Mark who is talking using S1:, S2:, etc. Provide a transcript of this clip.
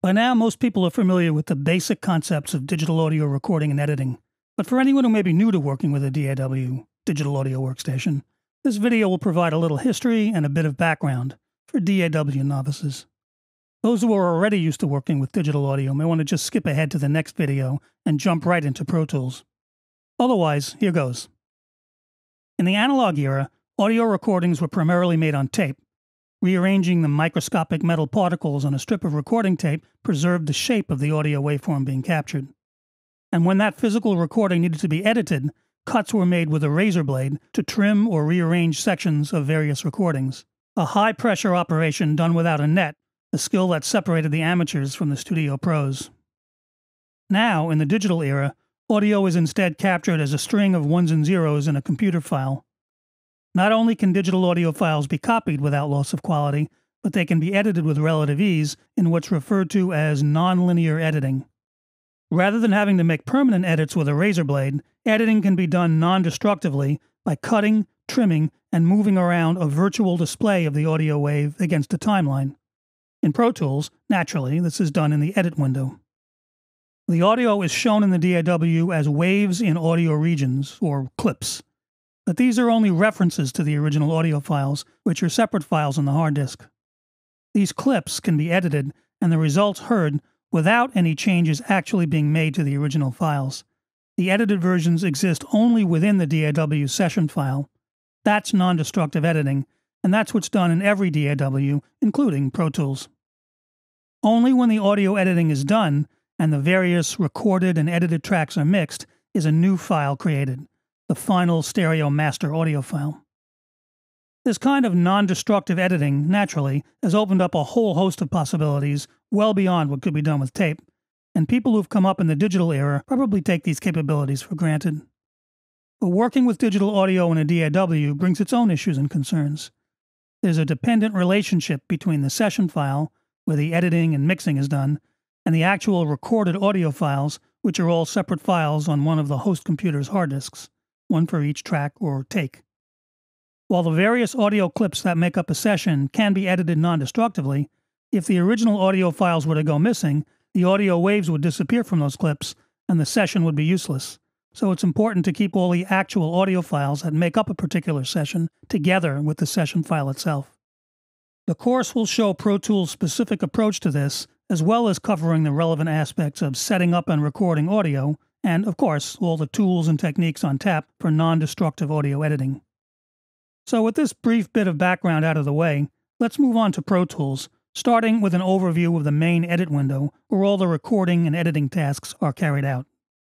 S1: By now, most people are familiar with the basic concepts of digital audio recording and editing. But for anyone who may be new to working with a DAW, digital audio workstation, this video will provide a little history and a bit of background for DAW novices. Those who are already used to working with digital audio may want to just skip ahead to the next video and jump right into Pro Tools. Otherwise, here goes. In the analog era, audio recordings were primarily made on tape, Rearranging the microscopic metal particles on a strip of recording tape preserved the shape of the audio waveform being captured. And when that physical recording needed to be edited, cuts were made with a razor blade to trim or rearrange sections of various recordings. A high pressure operation done without a net, a skill that separated the amateurs from the studio pros. Now, in the digital era, audio is instead captured as a string of ones and zeros in a computer file, not only can digital audio files be copied without loss of quality, but they can be edited with relative ease in what's referred to as nonlinear editing. Rather than having to make permanent edits with a razor blade, editing can be done non destructively by cutting, trimming, and moving around a virtual display of the audio wave against a timeline. In Pro Tools, naturally, this is done in the Edit window. The audio is shown in the DAW as waves in audio regions, or clips but these are only references to the original audio files, which are separate files on the hard disk. These clips can be edited and the results heard without any changes actually being made to the original files. The edited versions exist only within the DAW session file. That's non destructive editing, and that's what's done in every DAW, including Pro Tools. Only when the audio editing is done and the various recorded and edited tracks are mixed is a new file created the final stereo master audio file. This kind of non destructive editing, naturally, has opened up a whole host of possibilities well beyond what could be done with tape, and people who've come up in the digital era probably take these capabilities for granted. But working with digital audio in a DAW brings its own issues and concerns. There's a dependent relationship between the session file, where the editing and mixing is done, and the actual recorded audio files, which are all separate files on one of the host computer's hard disks one for each track or take. While the various audio clips that make up a session can be edited non destructively, if the original audio files were to go missing, the audio waves would disappear from those clips and the session would be useless. So it's important to keep all the actual audio files that make up a particular session together with the session file itself. The course will show Pro Tools' specific approach to this, as well as covering the relevant aspects of setting up and recording audio, and of course, all the tools and techniques on tap for non destructive audio editing. So, with this brief bit of background out of the way, let's move on to Pro Tools, starting with an overview of the main edit window where all the recording and editing tasks are carried out.